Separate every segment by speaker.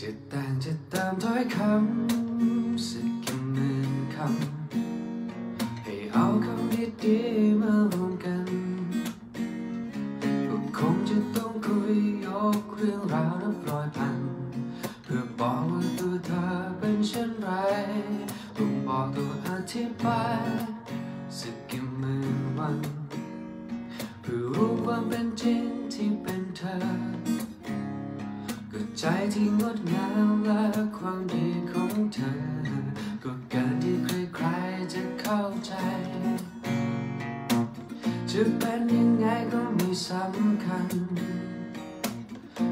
Speaker 1: จะแต่งจะตามถ้อยคำสักกี่หมื่นคำให้เอาคำดีๆมารวมกันก็คงจะต้องคุยยกเรื่องราวนับร้อยพัน เพื่อบอกว่าตัวเธอเป็นเช่นไรต้องบอกตัวอธิบายสักกี่หมื่นวัน เพื่อรู้ความเป็นจริงที่เป็นเธอ ใจที่งดงามและความดีของเธอ ก็เกินที่ใครๆจะเข้าใจ จะเป็นยังไงก็ไม่สำคัญ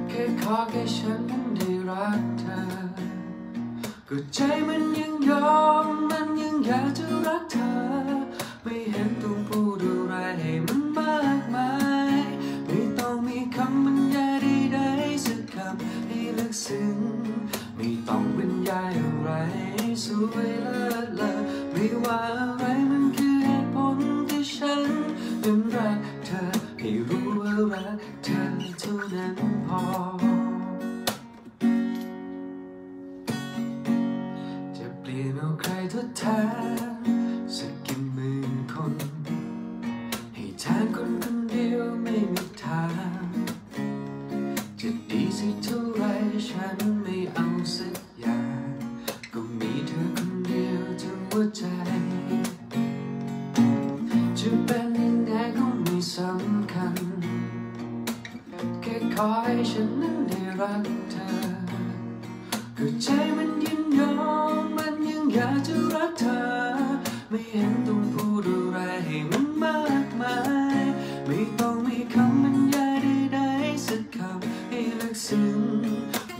Speaker 1: แค่ขอแค่ฉันได้รักเธอ ก็ใจมันยังยอมมันยังอยากจะรักเธอ ไม่เห็นต้องพูด ลึกซึ้งไม่ต้องบรรยายอะไรสวยเลิศเลอไม่ว่าอะไรมันคือเหตุผลที่ฉันยังรักเธอให้รู้ว่ารักเธอเท่านั้นพอ จะเปลี่ยนเอาใครทดแทนสักกี่หมื่นคน ให้แทนคนคนเดียวไม่มีทาง จะดีสักเท่า ฉันไม่เอาสักอย่าง ก็มีเธอคนเดียวทั้งหัวใจ จะเป็นยังไงก็ไม่สำคัญ แค่ขอให้ฉันนั้นได้รักเธอ ก็ใจมันยินยอมมันยังอยากจะรักเธอ ไม่เห็นต้องพูดอะไรให้มันมากมาย ไม่ต้องมีคำบรรยายใดๆสักคำให้ลึกซึ้ง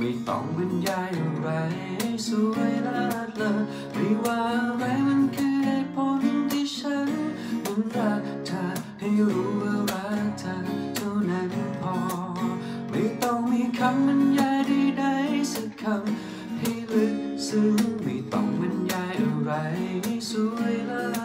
Speaker 1: ไม่ต้องบรรยายอะไรสวยลาดละไม่ว่าอะไรมันคือได้ผลที่ฉันมันรักเธอให้รู้ว่ารักเธอเท่านั้นพอ ไม่ต้องมีคำบรรยายใดๆสักคำให้ลึกซึ้งไม่ต้องบรรยายอะไรสวยลา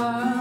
Speaker 1: far.